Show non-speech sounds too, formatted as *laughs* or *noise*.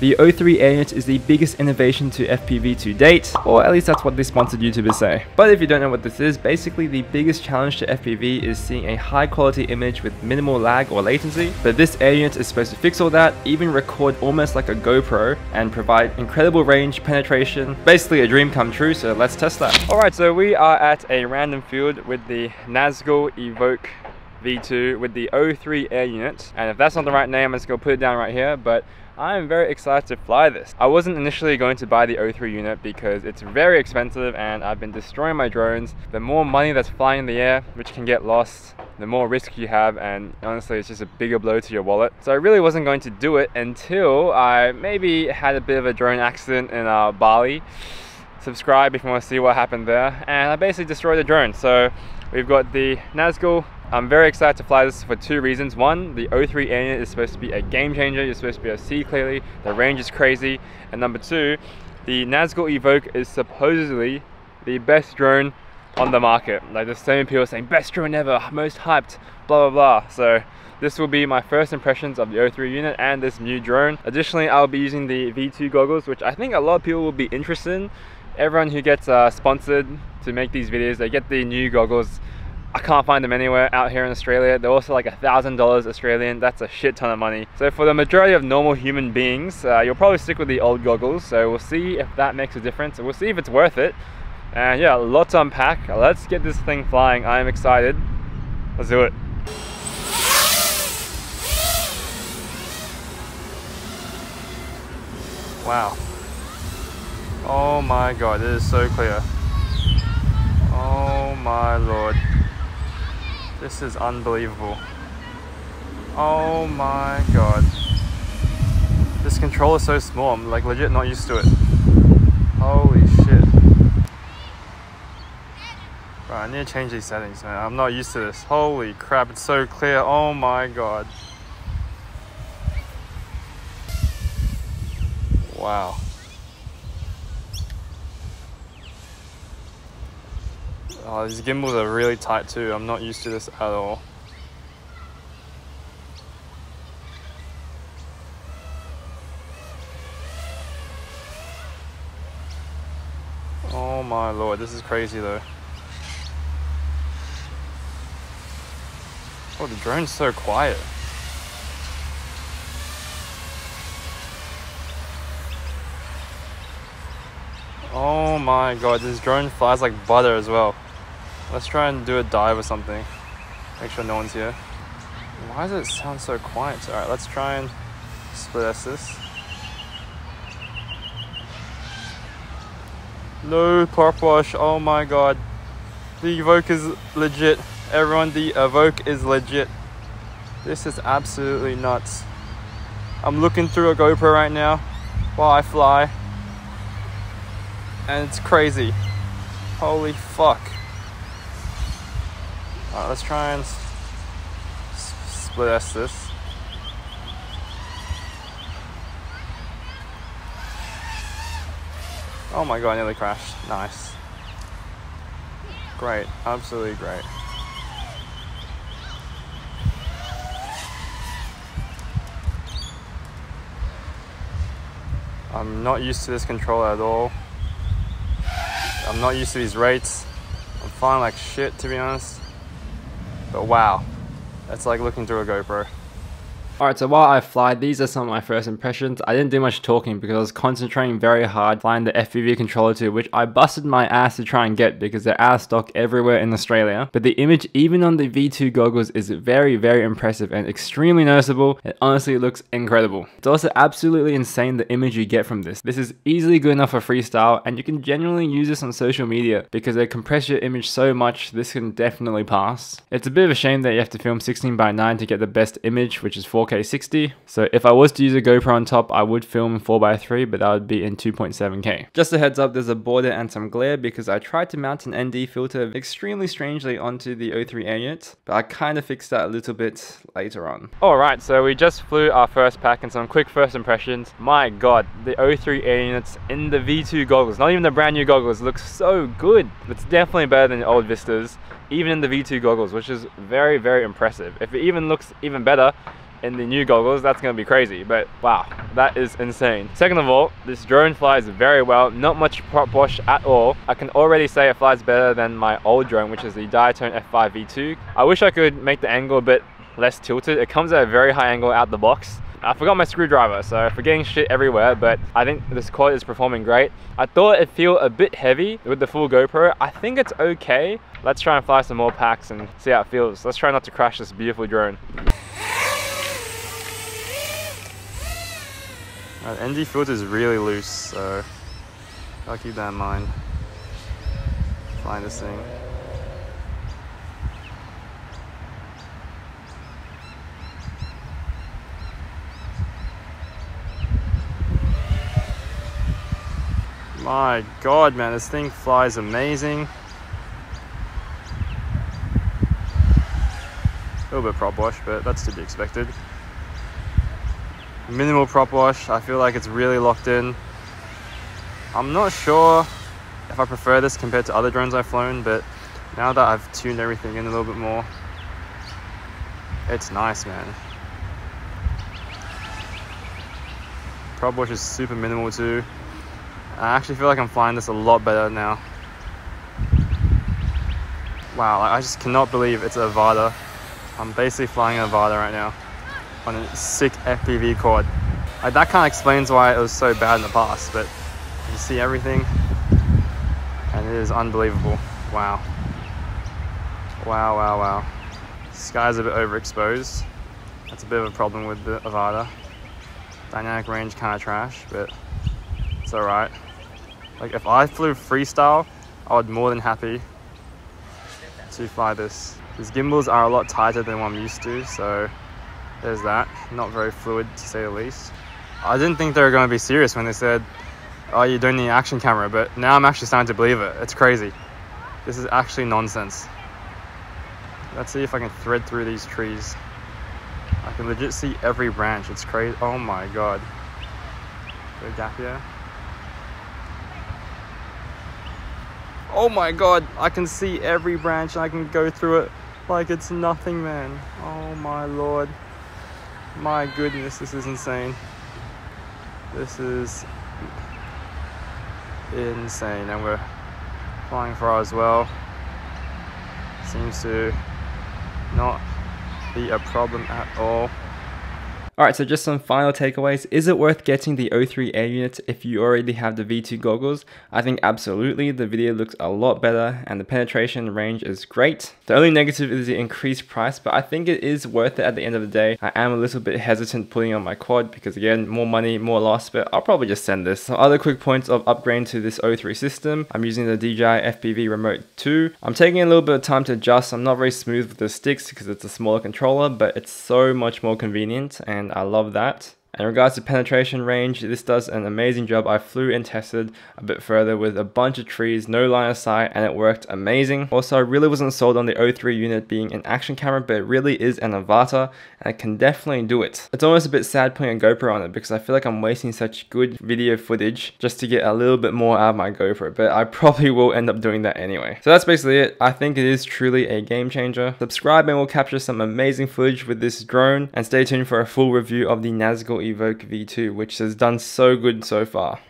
The O3 Air Unit is the biggest innovation to FPV to date, or at least that's what the sponsored YouTubers say. But if you don't know what this is, basically the biggest challenge to FPV is seeing a high quality image with minimal lag or latency, but this air unit is supposed to fix all that, even record almost like a GoPro, and provide incredible range, penetration, basically a dream come true, so let's test that. Alright, so we are at a random field with the Nazgul Evoque V2 with the O3 air unit, and if that's not the right name, I'm just gonna put it down right here, but I'm very excited to fly this. I wasn't initially going to buy the O3 unit because it's very expensive and I've been destroying my drones. The more money that's flying in the air, which can get lost, the more risk you have and honestly it's just a bigger blow to your wallet. So I really wasn't going to do it until I maybe had a bit of a drone accident in uh, Bali. Subscribe if you want to see what happened there. And I basically destroyed the drone. So we've got the Nazgul I'm very excited to fly this for two reasons. One, the O3 unit is supposed to be a game changer. You're supposed to be able to see clearly. The range is crazy. And number two, the Nazgul Evoque is supposedly the best drone on the market. Like there's so many people saying best drone ever, most hyped, blah blah blah. So this will be my first impressions of the O3 unit and this new drone. Additionally, I'll be using the V2 goggles, which I think a lot of people will be interested in. Everyone who gets uh, sponsored to make these videos, they get the new goggles I can't find them anywhere out here in Australia. They're also like a thousand dollars Australian. That's a shit ton of money. So for the majority of normal human beings, uh, you'll probably stick with the old goggles. So we'll see if that makes a difference. We'll see if it's worth it. And yeah, a lot to unpack. Let's get this thing flying. I am excited. Let's do it. Wow. Oh my god, it is so clear. Oh my lord. This is unbelievable. Oh my god. This controller is so small, I'm like legit not used to it. Holy shit. Right, I need to change these settings, man. I'm not used to this. Holy crap, it's so clear. Oh my god. Wow. Oh, these gimbals are really tight too. I'm not used to this at all. Oh my lord, this is crazy though. Oh, the drone's so quiet. Oh my god, this drone flies like butter as well. Let's try and do a dive or something. Make sure no one's here. Why does it sound so quiet? Alright, let's try and split this. No prop wash, oh my god. The Evoque is legit. Everyone, the Evoque is legit. This is absolutely nuts. I'm looking through a GoPro right now while I fly. And it's crazy. Holy fuck. Alright, let's try and split S this. Oh my god, I nearly crashed. Nice. Great, absolutely great. I'm not used to this controller at all. I'm not used to these rates. I'm flying like shit to be honest. But wow, that's like looking through a GoPro. Alright, so while I fly, these are some of my first impressions. I didn't do much talking because I was concentrating very hard flying the FPV controller too, which I busted my ass to try and get because they're out of stock everywhere in Australia. But the image, even on the V2 goggles, is very, very impressive and extremely noticeable. It honestly looks incredible. It's also absolutely insane the image you get from this. This is easily good enough for freestyle and you can genuinely use this on social media because they compress your image so much, this can definitely pass. It's a bit of a shame that you have to film 16 by 9 to get the best image, which is 4 4K 60. So if I was to use a GoPro on top, I would film 4x3, but that would be in 2.7K. Just a heads up, there's a border and some glare because I tried to mount an ND filter extremely strangely onto the O3 Air unit, but I kind of fixed that a little bit later on. Alright, so we just flew our first pack and some quick first impressions. My god, the O3 Air units in the V2 goggles, not even the brand new goggles, looks so good. It's definitely better than the old Vistas even in the V2 goggles, which is very, very impressive. If it even looks even better, in the new goggles, that's gonna be crazy. But wow, that is insane. Second of all, this drone flies very well, not much prop wash at all. I can already say it flies better than my old drone, which is the Diatone F5 V2. I wish I could make the angle a bit less tilted. It comes at a very high angle out the box. I forgot my screwdriver, so forgetting shit everywhere, but I think this quad is performing great. I thought it'd feel a bit heavy with the full GoPro. I think it's okay. Let's try and fly some more packs and see how it feels. Let's try not to crash this beautiful drone. Uh, the ND filter is really loose, so I'll keep that in mind. Flying this thing. My god, man, this thing flies amazing. A little bit prop wash, but that's to be expected. Minimal prop wash, I feel like it's really locked in. I'm not sure if I prefer this compared to other drones I've flown, but now that I've tuned everything in a little bit more, it's nice, man. Prop wash is super minimal too. I actually feel like I'm flying this a lot better now. Wow, I just cannot believe it's a Avata. I'm basically flying an Avata right now on a sick FPV quad. Like, that kind of explains why it was so bad in the past, but you see everything and it is unbelievable. Wow. Wow, wow, wow. Sky's a bit overexposed. That's a bit of a problem with the Avata. Dynamic range kind of trash, but it's alright. Like if I flew freestyle, I would more than happy to fly this. These gimbals are a lot tighter than what I'm used to, so there's that. Not very fluid to say the least. I didn't think they were going to be serious when they said, oh, you don't need action camera, but now I'm actually starting to believe it. It's crazy. This is actually nonsense. Let's see if I can thread through these trees. I can legit see every branch. It's crazy. Oh my god. Go gap here. Oh my god, I can see every branch and I can go through it like it's nothing, man. Oh my lord. My goodness, this is insane. This is insane. And we're flying far as well. Seems to not be a problem at all. Alright, so just some final takeaways. Is it worth getting the O3 Air unit if you already have the V2 goggles? I think absolutely. The video looks a lot better and the penetration range is great. The only negative is the increased price, but I think it is worth it at the end of the day. I am a little bit hesitant putting on my quad because again, more money, more loss, but I'll probably just send this. Some other quick points of upgrading to this O3 system. I'm using the DJI FPV Remote 2. I'm taking a little bit of time to adjust. I'm not very smooth with the sticks because it's a smaller controller, but it's so much more convenient and and I love that. In regards to penetration range, this does an amazing job. I flew and tested a bit further with a bunch of trees, no line of sight, and it worked amazing. Also, I really wasn't sold on the O3 unit being an action camera, but it really is an Avata, and it can definitely do it. It's almost a bit sad putting a GoPro on it because I feel like I'm wasting such good video footage just to get a little bit more out of my GoPro, but I *laughs* probably will end up doing that anyway. So that's basically it. I think it is truly a game changer. Subscribe and we'll capture some amazing footage with this drone, and stay tuned for a full review of the Nazgul Evoque V2, which has done so good so far.